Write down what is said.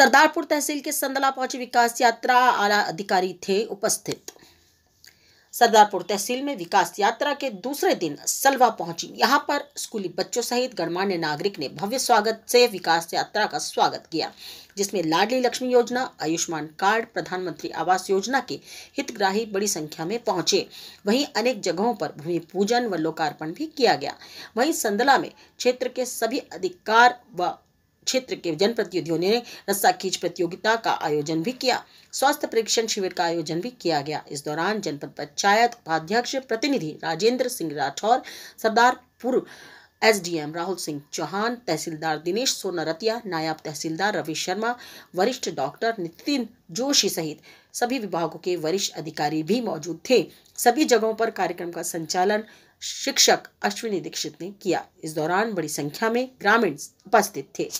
सरदारपुर तहसील के संदला पहुँची विकास यात्रा, आला अधिकारी थे उपस्थित। सरदारपुर तहसील में विकास यात्रा के दूसरे दिन सलवा पहुँची। यहाँ पर स्कूली बच्चों सहित गणमान्य नागरिक ने भव्य स्वागत से विकास यात्रा का स्वागत किया, जिसमें लाडली लक्ष्मी योजना, आयुष्मान कार्ड, प्रधानमंत्री आवास योजना के हितग्राही बड़ी संख्या में पहुँचे। वहीं अनेक जगहों पर भूमि पूजन व लोकार्पण भी किया गया। वहीं संदला में क्षेत्र के सभी अधिकार व क्षेत्र के जनप्रतिनिधियों ने रस्सा खींच प्रतियोगिता का आयोजन भी किया। स्वास्थ्य परीक्षण शिविर का आयोजन भी किया गया। इस दौरान जनपद पंचायत उपाध्यक्ष प्रतिनिधि राजेंद्र सिंह राठौर सरदारपुर एसडीएम राहुल सिंह चौहान, तहसीलदार दिनेश सोनरतिया, नायब तहसीलदार रवि शर्मा, वरिष्ठ डॉक्टर नितिन जोशी सहित सभी विभागों के वरिष्ठ अधिकारी भी मौजूद थे। सभी जगहों पर कार्यक्रम का संचालन शिक्षक अश्विनी दीक्षित ने किया। इस दौरान बड़ी संख्या में ग्रामीण उपस्थित थे।